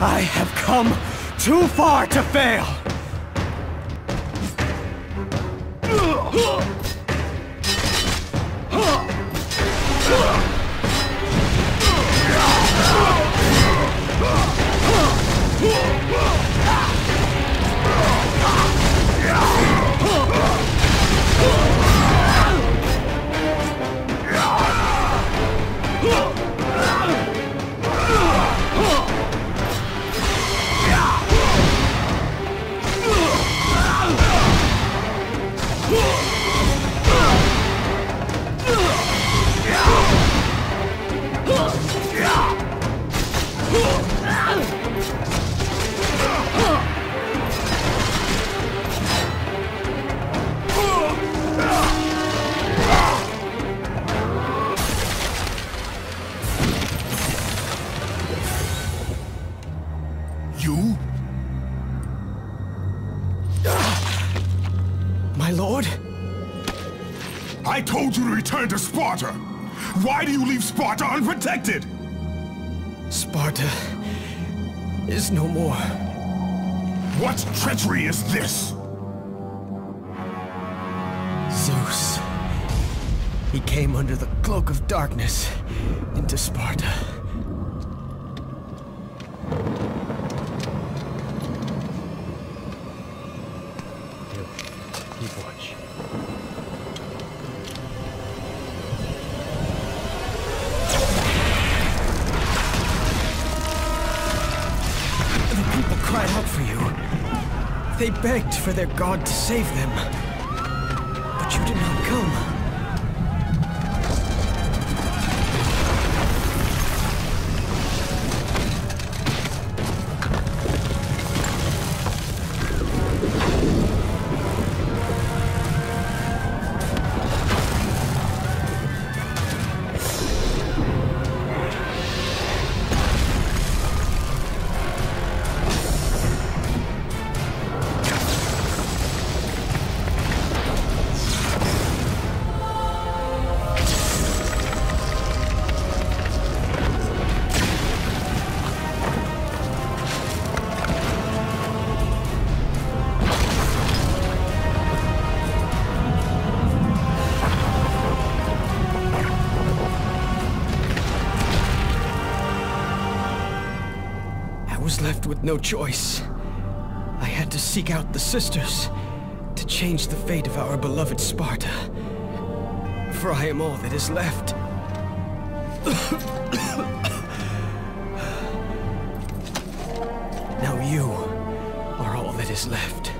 I have come too far to fail! You? My lord? I told you to return to Sparta! Why do you leave Sparta unprotected? Sparta is no more. What treachery is this? Zeus. He came under the cloak of darkness into Sparta. They begged for their god to save them. Was left with no choice. I had to seek out the sisters to change the fate of our beloved Sparta. For I am all that is left. now you are all that is left.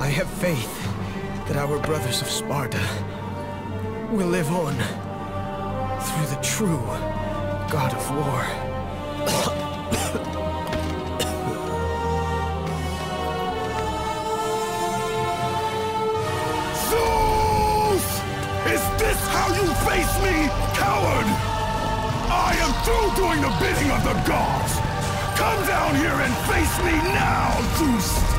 I have faith that our brothers of Sparta will live on through the true God of War. Face me, coward? I am through doing the bidding of the gods! Come down here and face me now, Zeus!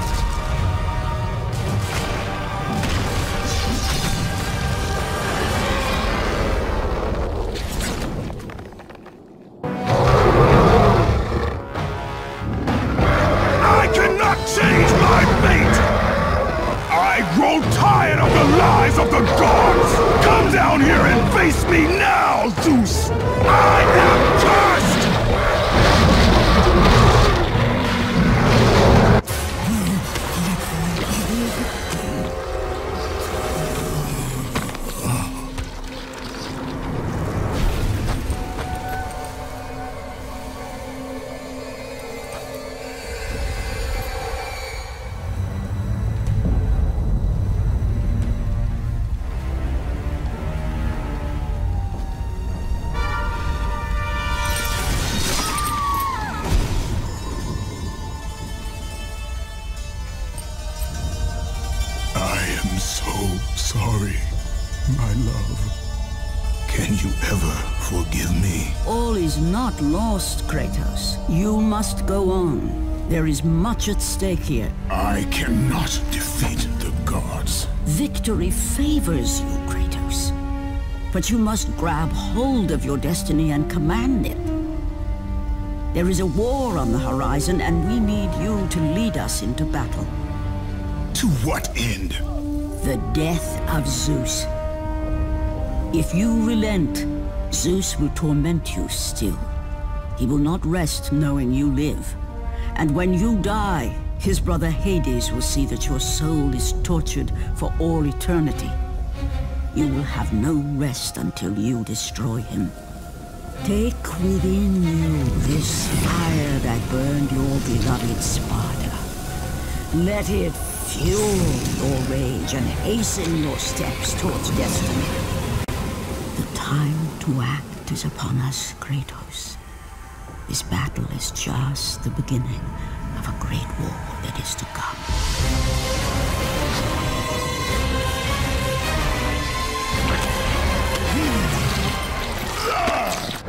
Forgive me? All is not lost, Kratos. You must go on. There is much at stake here. I cannot defeat the gods. Victory favors you, Kratos. But you must grab hold of your destiny and command it. There is a war on the horizon, and we need you to lead us into battle. To what end? The death of Zeus. If you relent, Zeus will torment you still. He will not rest knowing you live. And when you die, his brother Hades will see that your soul is tortured for all eternity. You will have no rest until you destroy him. Take within you this fire that burned your beloved Sparta. Let it fuel your rage and hasten your steps towards destiny. To act is upon us, Kratos. This battle is just the beginning of a great war that is to come. Hmm.